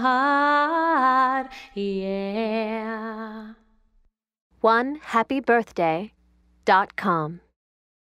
heart, yeah. One happy birthday dot com.